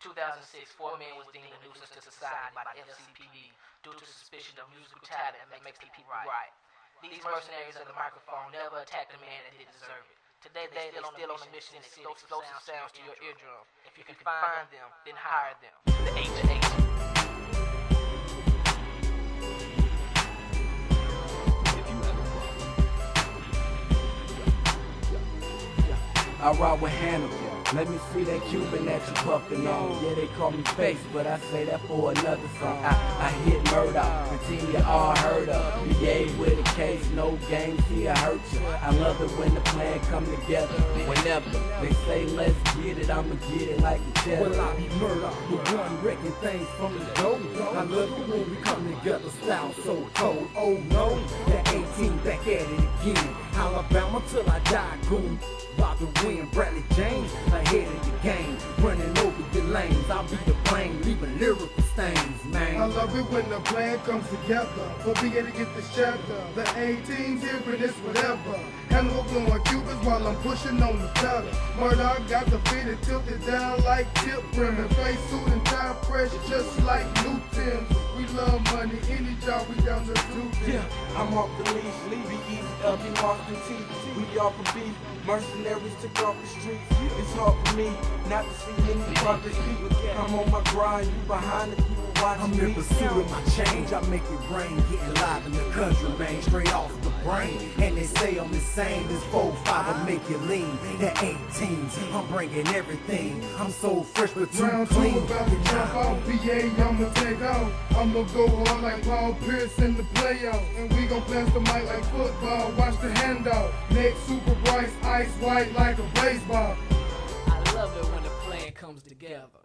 2006, four men was deemed a nuisance to society by the FCPD due to suspicion of musical talent that makes the people right. These mercenaries of the microphone never attacked a man that didn't deserve it. Today they still, still on a mission to send explosive sounds to your eardrum. If you can find them, then hire them. The ride with Hannibal. Let me see that Cuban that you puffin' on. Yeah, they call me face, but I say that for another song. I, I hit murder, pretend you all heard of. BA with a case, no games, see I hurt you. I love it when the plan come together. Whenever they say let's get it, I'ma get it like a cheddar. Well, I be murder, the one wrecking things from the dough. I love it when we come together, style so cold. Oh no, the A-Team back at it again. Alabama till I die, goon. About to win, Bradley James ahead of the game, running over the lanes. I'll be the blame, leaving lyrical stains, man. I love it when the plan comes together. For being to get the shelter. The A-Team's here and it's whatever. Hannibal blowing Cubans while I'm pushing on the pedal. Murdock got the feet and tilted down like tip rim. And face suit and tie fresh just like new Timbs. We love money, any job we down to do. Yeah, I'm off the leash, leave it LB Martin T. We all for beef, mercenaries took off the streets. It's hard for me not to see any progress. People, I'm on my grind, you behind the people watching I'm me. in pursuit of my change. I make it rain, getting live in the country, man, straight off the brain. And they say I'm insane. This 4-5 will make you lean. The A-Team's, I'm bringing everything. I'm so fresh but too Round two clean. about to jump out, BA, I'ma take off. I'ma go hard like Paul Pierce in the playoffs. And we gon' blast the mic like football. Watch the handoff. Next super bright, ice white like a baseball. I love it when the plan comes together.